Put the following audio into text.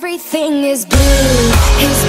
Everything is blue. His